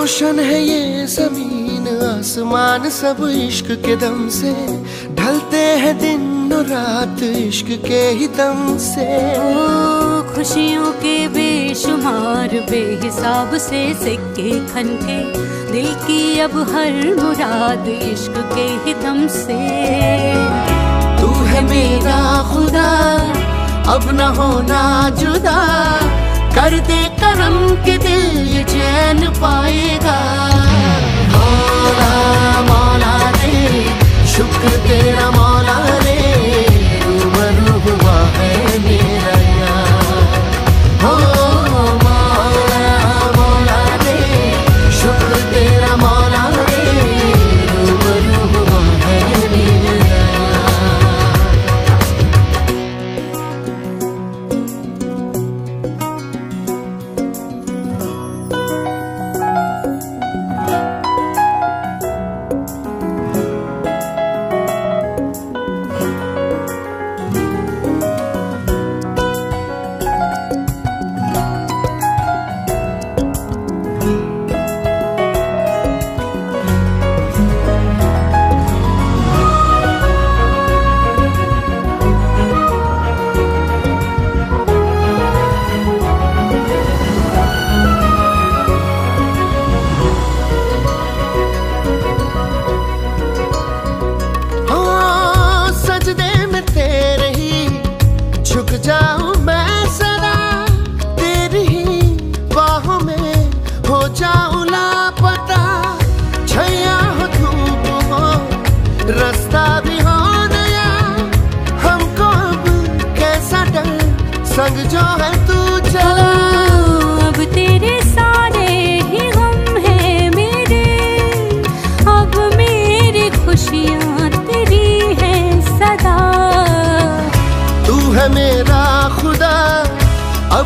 रोशन है ये ज़मीन आसमान सब इश्क के दम से। ढलते हैं दिन और रात इश्क के ही दम से। ओ, खुशियों के बेशुमार बेहिसाब से सिक्के खनके दिल की अब हर मुराद इश्क के ही दम से। तू है मेरा खुदा अब न होना जुदा। कर दे करम के दिल ये चैन पाएगा। मौला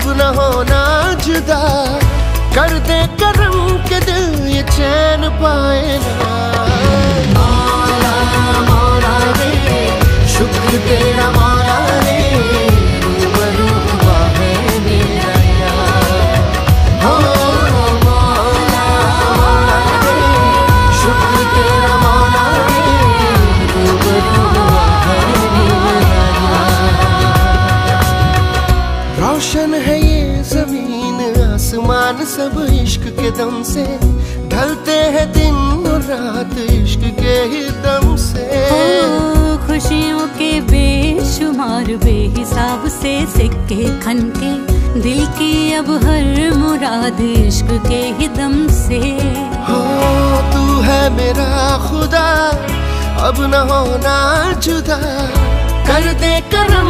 अब होना जुदा। कर दे करम के दिल ये चैन पाए ना। मौला मौला शुक्र तेरा सब इश्क के दम से ढलते हैं दिन और रात इश्क के ही दम से। ओ, खुशियों के बेशुमार बेहिसाब से सिक्के खनके दिल की अब हर मुराद इश्क के ही दम से। हो तू है मेरा खुदा अब न होना जुदा। कर दे कर